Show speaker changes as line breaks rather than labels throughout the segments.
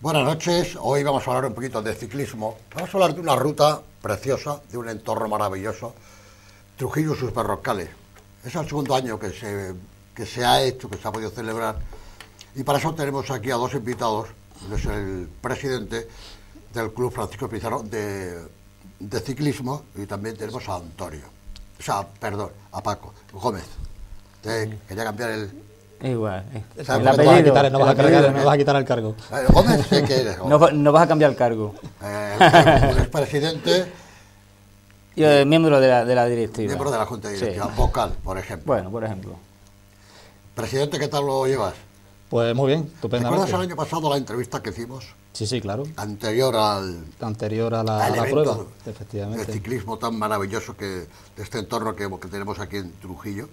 Buenas noches, hoy vamos a hablar un poquito de ciclismo. Vamos a hablar de una ruta preciosa, de un entorno maravilloso, Trujillo y sus barrocales. Es el segundo año que se, que se ha hecho, que se ha podido celebrar, y para eso tenemos aquí a dos invitados. Uno es el presidente del Club Francisco Pizarro de, de ciclismo y también tenemos a Antonio, o sea, perdón, a Paco Gómez. Te quería cambiar el,
Igual. eh. El
No vas a quitar, no vas a
el apellido,
cargar, no vas a quitar el cargo.
Gómez, sé que eres.
no, va- no vas a cambiar el cargo.
Eh, el expresidente,
Yo, eh, miembro de la, de la directiva.
miembro de la Junta Directiva,
Sí.
vocal, por ejemplo.
Bueno, por ejemplo.
Presidente, ¿qué tal lo llevas?
Pues muy bien,
¿Recuerdas el
estupendamente.
año pasado la entrevista que hicimos
Sí, sí, claro.
anterior al,
Anterior a la,
al
a la
evento
prueba, efectivamente.
ciclismo tan maravilloso que de este entorno que, que tenemos aquí en Trujillo?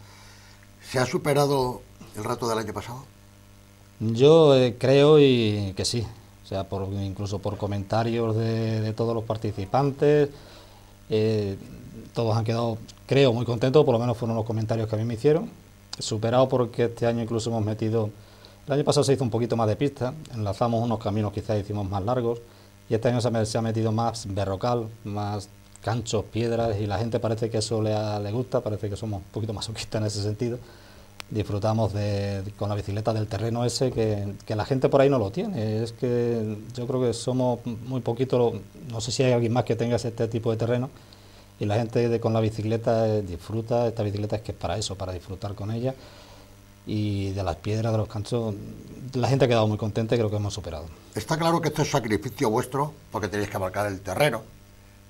¿Se ha superado el rato del año pasado?
Yo eh, creo y que sí, o sea, por, incluso por comentarios de, de todos los participantes, eh, todos han quedado, creo, muy contentos, por lo menos fueron los comentarios que a mí me hicieron, superado porque este año incluso hemos metido, el año pasado se hizo un poquito más de pista, enlazamos unos caminos quizás hicimos más largos, y este año se, se ha metido más berrocal, más canchos, piedras, y la gente parece que eso le, le gusta, parece que somos un poquito masoquistas en ese sentido disfrutamos de, con la bicicleta del terreno ese que, que la gente por ahí no lo tiene. Es que yo creo que somos muy poquitos, no sé si hay alguien más que tenga este tipo de terreno y la gente con la bicicleta eh, disfruta, esta bicicleta es que es para eso, para disfrutar con ella y de las piedras, de los canchos, la gente ha quedado muy contenta y creo que hemos superado.
Está claro que esto es sacrificio vuestro, porque tenéis que marcar el terreno,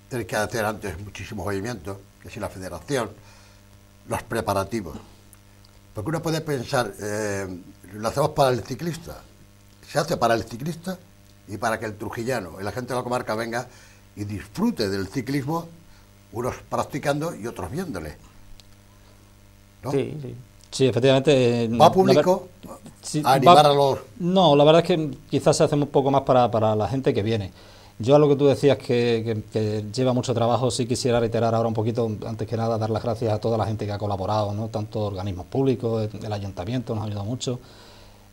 tenéis que hacer antes muchísimos movimientos, que si la federación, los preparativos. Porque uno puede pensar, eh, lo hacemos para el ciclista, se hace para el ciclista y para que el trujillano y la gente de la comarca venga y disfrute del ciclismo, unos practicando y otros viéndole. ¿no?
Sí, sí.
Sí, efectivamente. eh,
¿Va público
sí,
a animar
va-
a los...
No, la verdad es que quizás se hace un poco más para, para la gente que viene. Yo a lo que tú decías que, que- que lleva mucho trabajo, sí quisiera reiterar ahora un poquito, antes que nada, dar las gracias a toda la gente que ha colaborado, ¿no? tanto organismos públicos, el, ayuntamiento nos ha ayudado mucho,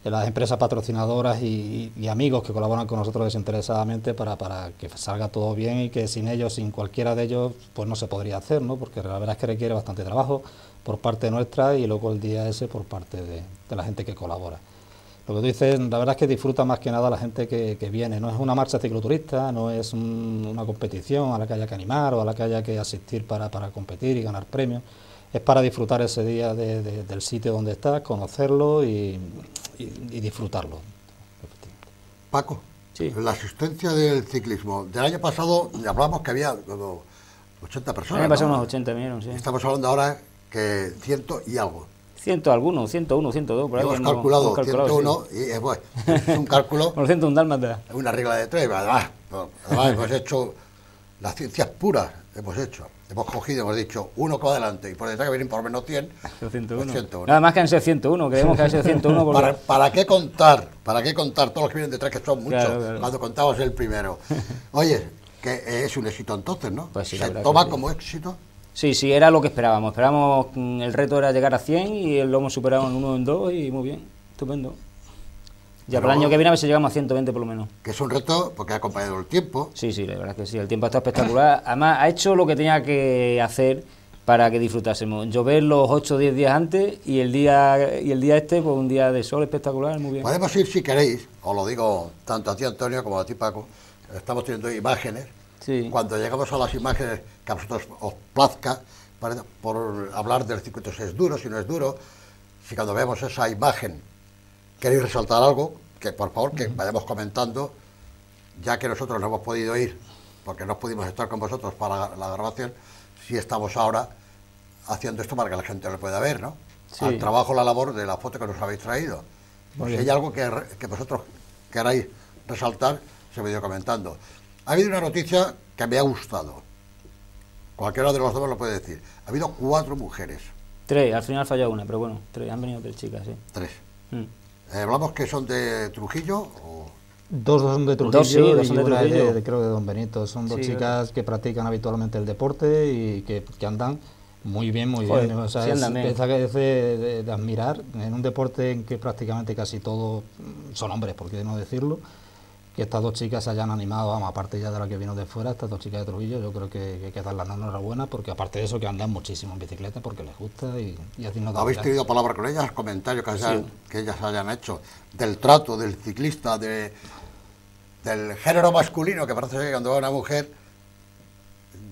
eh, las empresas patrocinadoras y, amigos que colaboran con nosotros desinteresadamente para, para que salga todo bien y que sin ellos, sin cualquiera de ellos, pues no se podría hacer, ¿no? porque la verdad es que requiere bastante trabajo por parte nuestra y luego el día ese por parte de la gente que colabora. Lo que tú dices, la verdad es que disfruta más que nada la gente que, que viene. No es una marcha cicloturista, no es un- una competición a la que haya que animar o a la que haya que asistir para, para competir y ganar premios. Es para disfrutar ese día de- de- del sitio donde estás, conocerlo y, y- y disfrutarlo.
Paco,
Sí.
la asistencia del ciclismo. Del año pasado hablamos que había como 80
El
personas.
año pasado
¿no?
unos 80 vinieron, sí.
Estamos hablando ahora que ciento y algo.
Ciento algunos, 101, 102, por ahí.
Hemos calculado,
hemos calculado,
101 y es, bueno, es un cálculo,
sí. Por 101 dálmatas.
es una regla de tres. Además, además hemos hecho las ciencias puras, hemos hecho. Hemos cogido, hemos dicho, uno que va adelante y por detrás que vienen por menos 100.
Los 101.
Pues 101.
Nada más que han sido 101, creemos que han sido 101 porque...
¿Para, ¿Para qué contar? ¿Para qué contar todos los que vienen detrás, que son muchos,
Claro, claro.
cuando contamos el primero? Oye, que es un éxito entonces, ¿no?
Pues sí,
Se toma
que sí.
como éxito.
Sí, sí, era lo que esperábamos. Esperábamos, mm, el reto era llegar a 100 y lo hemos superado en uno en dos y muy bien, estupendo. Ya para el año que viene a ver si llegamos a 120 por lo menos.
que es un reto porque ha acompañado el tiempo.
Sí, sí, la verdad es que sí, el tiempo ha estado espectacular. Además, ha hecho lo que tenía que hacer para que disfrutásemos. Llover los 8 o 10 días antes y el día y el día este, pues un día de sol espectacular, muy bien.
Podemos ir si queréis, os lo digo tanto a ti Antonio como a ti Paco, estamos teniendo imágenes.
Sí.
Cuando llegamos a las imágenes que a vosotros os plazca, para- por hablar del circuito si es duro, si no es duro, si cuando vemos esa imagen queréis resaltar algo, que por favor que vayamos comentando, ya que nosotros no hemos podido ir, porque no pudimos estar con vosotros para la grabación, si estamos ahora haciendo esto para que la gente lo pueda ver, ¿no?
Sí.
Al trabajo, la labor de la foto que nos habéis traído. Si hay algo que, que vosotros queráis resaltar, se me ha ido comentando. Ha habido una noticia que me ha gustado. Cualquiera de los dos lo puede decir. Ha habido cuatro mujeres,
Tres, al final falló una, pero bueno, tres, han venido tres chicas, sí.
tres.
Mm.
Eh, hablamos que son de Trujillo o
Dos son de Trujillo
Dos sí, dos
y
son de Trujillo.
de, de- creo de Don Benito. Son dos
Sí,
chicas que practican habitualmente el deporte y que, que andan muy bien, muy
Joder,
bien. O sea,
sí
es, es de, es de- de- de admirar en un deporte en que prácticamente casi todos son hombres, por qué no decirlo. Que estas dos chicas se hayan animado, vamos, aparte ya de la que vino de fuera, estas dos chicas de Trujillo, yo creo que, que hay que darles la enhorabuena, porque aparte de eso que andan muchísimo en bicicleta, porque les gusta y, y así nos da
¿Habéis tenido palabra con ellas, comentarios que, hayan- que ellas hayan hecho del trato del ciclista, de, del género masculino, que parece que cuando va una mujer,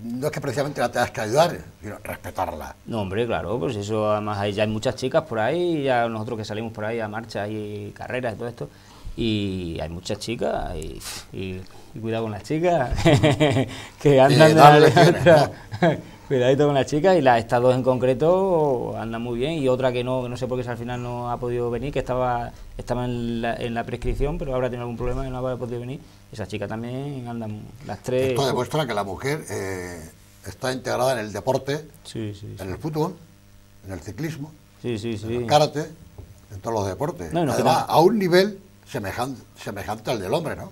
no es que precisamente la tengas que ayudar, sino respetarla.
No, hombre, claro, pues eso, además hay, ya hay muchas chicas por ahí, ya nosotros que salimos por ahí a marchas y carreras y todo esto, y hay muchas chicas, y, y- y cuidado con las chicas, que andan de la. Cuidadito con las chicas, y las, estas dos en concreto andan muy bien, y otra que no, que no sé por qué al final no ha podido venir, que estaba estaba en la, en la prescripción, pero ahora tiene algún problema y no ha podido venir, esa chica también andan las tres...
Esto demuestra que la mujer eh, está integrada en el deporte,
Sí, sí, sí,
en el fútbol, en el ciclismo,
sí, sí,
en el karate, en todos los deportes.
No,
Además, a un nivel semejante, semejante al del hombre, ¿no?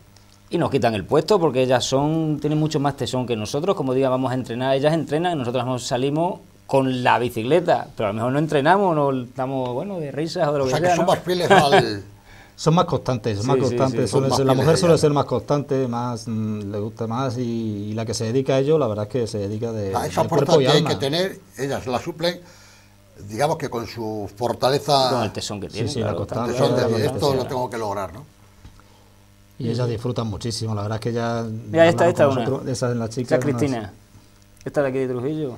Y nos quitan el puesto porque ellas son tienen mucho más tesón que nosotros. Como diga, vamos a entrenar, ellas entrenan y nosotros nos salimos con la bicicleta. Pero a lo mejor no entrenamos, no estamos, bueno, de risas o de lo
O sea
que
que
sea.
son
¿no?
más fieles al...
Son más constantes, son
Sí,
más constantes.
sí,
son
suelen
más
ser- la mujer
a
suele ser más constante, más mm, le gusta más y, y la que se dedica a ello, la verdad es que se dedica de,
a esa
de
fuerza
cuerpo y
que hay que tener, ellas la suplen, digamos que con su fortaleza...
Con el tesón que
Sí,
tienen.
sí, la
claro,
constancia,
de son de
la
decir, esto lo tengo que lograr, ¿no?
Y ellas disfrutan muchísimo, la verdad es que ya...
Mira, esta, esta una.
Esa es la chica.
Esta es Cristina. Esta de aquí de Trujillo.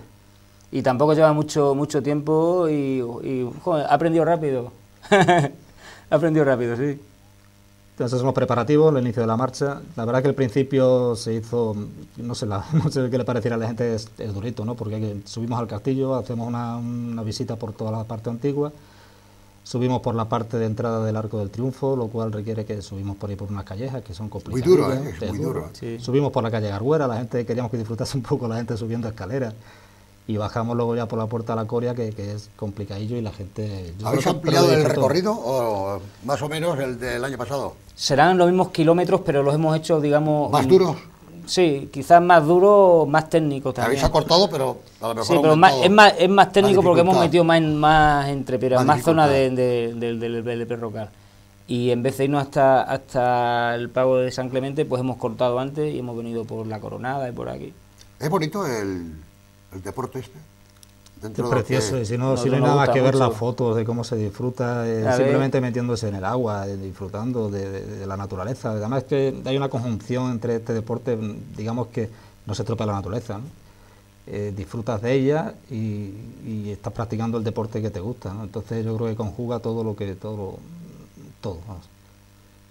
Y tampoco lleva mucho mucho tiempo y, y joder, ha aprendido rápido. ha aprendido rápido, sí.
Entonces son los preparativos, el inicio de la marcha. La verdad que el principio se hizo, no sé, la, no sé qué le pareciera a la gente, es, es durito, ¿no? Porque subimos al castillo, hacemos una, una visita por toda la parte antigua, subimos por la parte de entrada del Arco del Triunfo, lo cual requiere que subimos por ahí por unas callejas que son complicadas.
duro, ¿eh? Es muy duro.
Sí.
Subimos por la calle Garguera, la gente queríamos que disfrutase un poco la gente subiendo escaleras. Y bajamos luego ya por la puerta de la Coria, que, que es complicadillo y la gente...
¿Habéis ampliado el recorrido o más o menos el del año pasado?
Serán los mismos kilómetros, pero los hemos hecho, digamos...
¿Más duros?
Sí, quizás más duros, más técnicos también.
Habéis acortado, pero a lo mejor
Sí, pero más- es, más, es más técnico porque hemos metido más, en, más entre piedras,
Más
más, zona de,
dificultad.
de- del- del del perrocal. Y en vez de irnos hasta, hasta el pago de San Clemente, pues hemos cortado antes y hemos venido por la Coronada y por aquí.
Es bonito el, el deporte este.
Es
Dentro de
precioso,
que-
y si no, si no hay nada que ver
mucho.
las fotos de cómo se disfruta, eh, simplemente metiéndose en el agua, eh, disfrutando de, de- de la naturaleza. Además que hay una conjunción entre este deporte, mm, digamos que no se estropea la naturaleza, ¿no? Eh, disfrutas de ella y, y estás practicando el deporte que te gusta, ¿no? Entonces yo creo que conjuga todo lo que, todo, lo- todo, vamos,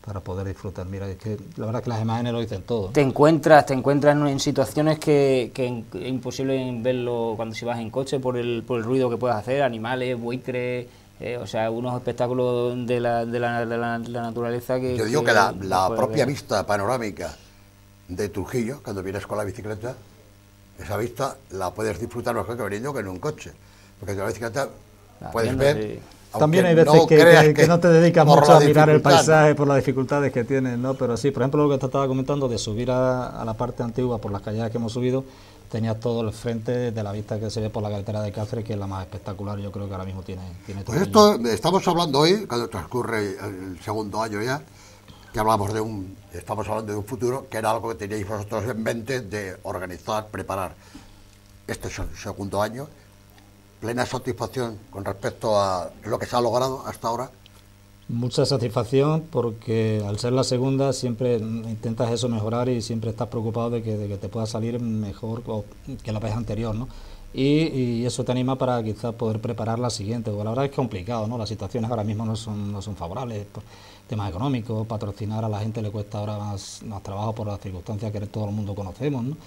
para poder disfrutar. Mira, es que la verdad es que las imágenes lo dicen todo.
Te encuentras, te encuentras en, situaciones que, es imposible verlo cuando si vas en coche por el, por el ruido que puedes hacer, animales, buitres, eh, o sea, unos espectáculos de la, de la, de la- de la naturaleza que...
Yo digo que la, la propia
ver.
vista panorámica de Trujillo, cuando vienes con la bicicleta, esa vista la puedes disfrutar mejor que veniendo que en un coche. Porque con la bicicleta
La
puedes
viendo,
ver.
sí.
Aunque
También hay veces
no
que,
creas
que- que no te dedicas mucho a mirar el paisaje por las dificultades que tienes, ¿no? Pero sí, por ejemplo, lo que te estaba comentando de subir a, a la parte antigua por las calles que hemos subido, tenías todo el frente de la vista que se ve por la carretera de Cáceres, que es la más espectacular, yo creo que ahora mismo tiene, tiene
Pues
Trujillo.
esto, estamos hablando hoy, cuando transcurre el segundo año ya, que hablamos de un, estamos hablando de un futuro que era algo que teníais vosotros en mente de organizar, preparar este se- segundo año. Plena satisfacción con respecto a lo que se ha logrado hasta ahora.
Mucha satisfacción porque al ser la segunda siempre intentas eso mejorar y siempre estás preocupado de que, de que te pueda salir mejor que la vez anterior, ¿no? Y, y eso te anima para quizás poder preparar la siguiente, porque la verdad es complicado, ¿no? Las situaciones ahora mismo no son, no son favorables, temas económicos, patrocinar a la gente le cuesta ahora más, más trabajo por las circunstancias que todo el mundo conocemos, ¿no?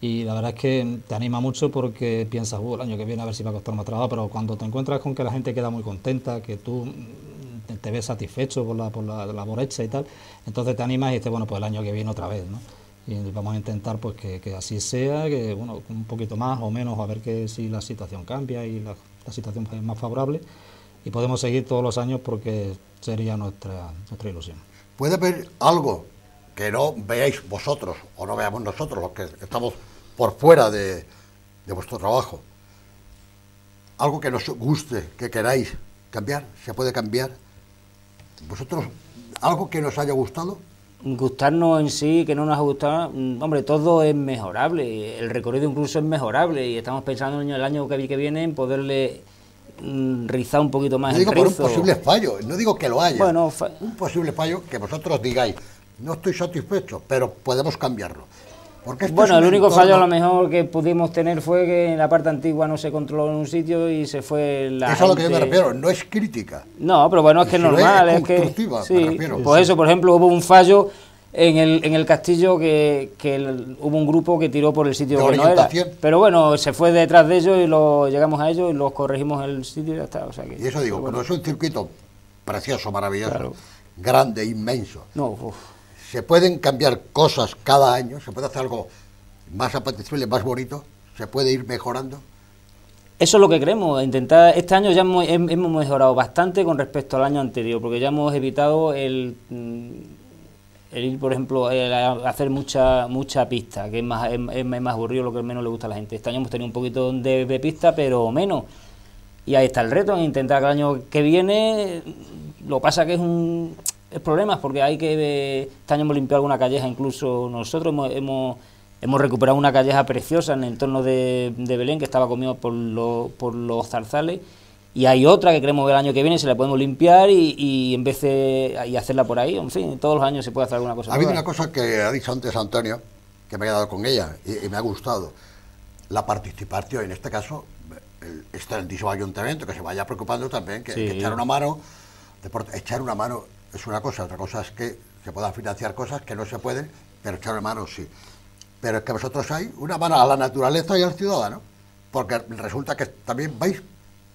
Y la verdad es que te anima mucho porque piensas, "Uh, el año que viene a ver si va a costar más trabajo, pero cuando te encuentras con que la gente queda muy contenta, que tú mm, te, ves satisfecho por la, por la labor hecha y tal, entonces te animas y dices, bueno, pues el año que viene otra vez, ¿no? Y vamos a intentar pues que, que así sea, que bueno, un poquito más o menos, a ver que si la situación cambia y la, la situación es más favorable y podemos seguir todos los años porque sería nuestra, nuestra ilusión.
¿Puede haber algo que no veáis vosotros o no veamos nosotros, los que estamos por fuera de, de vuestro trabajo? Algo que nos guste, que queráis cambiar, ¿se puede cambiar? ¿Vosotros algo que nos haya gustado?
gustarnos en sí, que no nos ha gustado, mm, hombre, todo es mejorable, el recorrido incluso es mejorable y estamos pensando en el año que, viene en poderle mm, rizar un poquito más
digo
el
por un posible fallo, no digo que lo haya.
Bueno,
un posible fallo que vosotros digáis, no estoy satisfecho, pero podemos cambiarlo. Porque este
Bueno,
es
el único
entorno-
fallo a lo mejor que pudimos tener fue que en la parte antigua no se controló en un sitio y se fue la
Eso es a lo que yo me refiero, no es crítica.
No, pero bueno, es que es normal,
es
es que...
me
Sí,
refiero.
pues eso, por ejemplo, hubo un fallo en el, en el castillo que, que el- hubo un grupo que tiró por el sitio
De
que no era.
orientación.
Pero bueno, se fue detrás de ellos y lo, llegamos a ellos y los corregimos el sitio y ya está. O sea que,
Y eso digo,
pero
pero
bueno.
es un circuito precioso, maravilloso,
Claro.
grande, inmenso.
No, uf.
Se pueden cambiar cosas cada año, se puede hacer algo más apetecible, más bonito, se puede ir mejorando.
Eso es lo que queremos, intentar, este año ya hemos, hem- hemos mejorado bastante con respecto al año anterior, porque ya hemos evitado el, mm, el ir, por ejemplo, hacer mucha mucha pista, que es más, es, más aburrido, lo que menos le gusta a la gente. Este año hemos tenido un poquito de, de pista, pero menos. Y ahí está el reto, en intentar que el año que viene, lo pasa que es un problemas, porque hay que, este año hemos limpiado alguna calleja, incluso nosotros hemos, hemos, hemos recuperado una calleja preciosa en el entorno de, de Belén, que estaba comido por, los por los zarzales, y hay otra que queremos ver el año que viene, se la podemos limpiar y, y en vez de y hacerla por ahí, en fin, todos los años se puede hacer alguna cosa.
Ha habido una cosa que ha dicho antes Antonio, que me he quedado con ella y, y me ha gustado. La participación, en este caso, el excelentísimo ayuntamiento, que se vaya preocupando también, que,
Sí.
que echar una mano, echar una mano es una cosa, otra cosa es que se puedan financiar cosas que no se pueden, pero echar mano sí. Pero es que vosotros hay una mano a la naturaleza y al ciudadano, porque resulta que también vais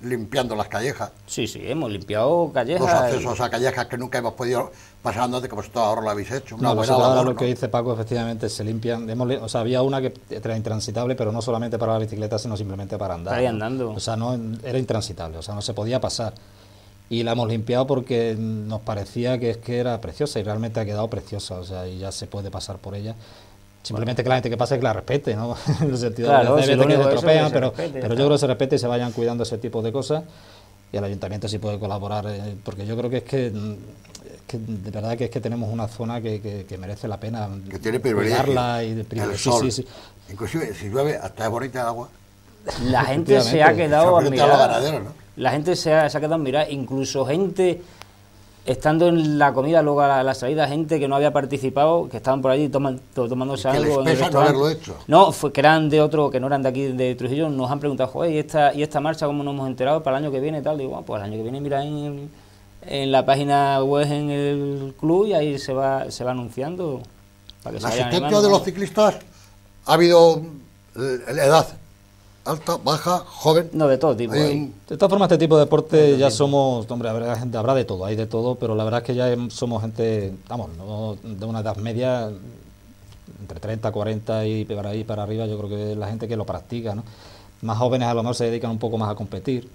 limpiando las callejas,
Sí, sí, hemos limpiado callejas.
los
y-
accesos a callejas que nunca hemos podido pasar antes, que vosotros ahora lo habéis hecho. Una
No,
buena
nosotros ahora
labor,
lo que dice Paco, efectivamente, se limpian. hemos o sea, había una que era intransitable, pero no solamente para la bicicleta, sino simplemente para andar. ¿no?
andando.
O sea, no era intransitable, o sea, no se podía pasar. Y la hemos limpiado porque nos parecía que es que era preciosa y realmente ha quedado preciosa, o sea, y ya se puede pasar por ella. Simplemente que la gente que pase que la respete, ¿no? en el sentido
Claro,
de que
si
se
se
pero,
respete,
pero yo creo que se respete y se vayan cuidando ese tipo de cosas. Y el ayuntamiento sí puede colaborar, eh, porque yo creo que es que, es que de verdad que es que tenemos una zona que, que- que merece la pena
que tiene privilegio.
cuidarla y privilegio.
sol.
Sí, sí, sí.
Inclusive, si llueve, hasta es bonita el agua.
La gente se ha quedado a
Se aprieta a los
mirar.
ganaderos, ¿no?
La gente se ha, se ha quedado a mirar. Incluso gente, estando en la comida, luego a la, la salida, gente que no había participado, que estaban por allí toman- to- tomándose
que
algo.
les pesa no
restaurante.
haberlo hecho.
No, fue que eran de otro, que no eran de aquí, de Trujillo, nos han preguntado, joder, ¿y esta, ¿y esta marcha cómo nos hemos enterado para el año que viene tal? Digo, bueno, pues el año que viene mira en, en la página web en el club y ahí se va, se va anunciando. Para que
La asistencia de los ciclistas ha habido eh, edad alta, baja, joven.
No, de todo tipo.
Un-
De todas formas, este tipo de deporte ya somos, hombre, habrá, gente, habrá de todo, hay de todo, pero la verdad es que ya hem- somos gente, vamos, no, de una edad media, entre 30, 40 y para ahí para arriba, yo creo que es la gente que lo practica, ¿no? Más jóvenes a lo mejor se dedican un poco más a competir.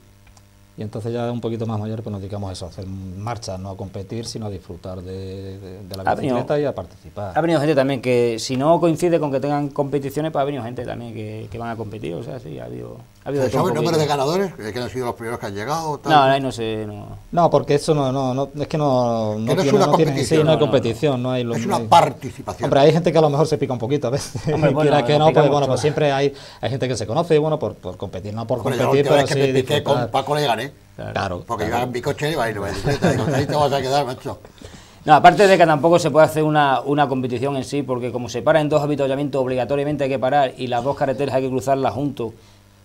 Y entonces ya un poquito más mayor pues nos dedicamos a eso, a hacer marchas, no a competir, sino a disfrutar de, de- de la
Ha venido-
bicicleta y a participar.
Ha venido gente también que, si no coincide con que tengan competiciones, pues ha venido gente también que, que van a competir. O sea, sí, ha habido, ha habido de
¿Se
todo.
sabe
un
el número de ganadores? ¿Que han sido los primeros que han llegado? tal?
No, ahí no sé. No.
No, porque eso no, no, no es que no,
no es
tiene-
una
no tiene-
competición.
sí, no hay
No, no, no.
competición, no hay lo-
es
no
una
hay-
participación.
Hombre, hay gente que a lo mejor se pica un poquito a veces.
Hombre, bueno,
Quiera que no, pues
picamos
bueno, pues siempre hay, hay gente que se conoce, bueno, por, por competir, no por
Hombre,
competir, pero
vez
sí
que con Paco le gané.
Claro.
Porque
claro.
iba en mi coche y iba en la bicicleta. Digo, ahí te vas a quedar, macho.
No, aparte de que tampoco se puede hacer una, una competición en sí, porque como se para en dos avituallamientos, obligatoriamente hay que parar y las dos carreteras hay que cruzarlas juntos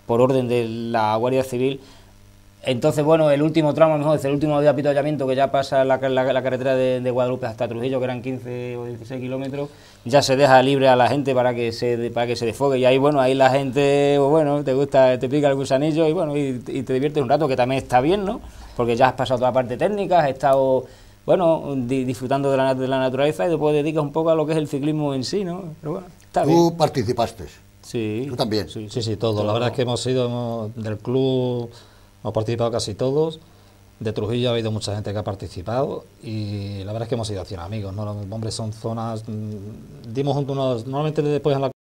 por orden de la Guardia Civil. Entonces, bueno, el último tramo, a lo mejor, es el último de avituallamiento que ya pasa la, la- la carretera de, de Guadalupe hasta Trujillo, que eran 15 o 16 kilómetros, ya se deja libre a la gente para que se para que se desfogue. Y ahí, bueno, ahí la gente, pues bueno, te gusta, te pica el gusanillo y bueno, y, y te diviertes un rato, que también está bien, ¿no? Porque ya has pasado toda la parte técnica, has estado, bueno, di- disfrutando de la, de la naturaleza y después dedicas un poco a lo que es el ciclismo en sí, ¿no? Pero bueno, está bien.
Tú participaste.
Sí.
tú también.
Sí,
Sí, sí, todo. La verdad es que hemos sido hemos- del club, hemos participado casi todos. De Trujillo ha habido mucha gente que ha participado y la verdad es que hemos sido haciendo amigos, ¿no? Los hombres son zonas, mm, dimos unos, normalmente después en la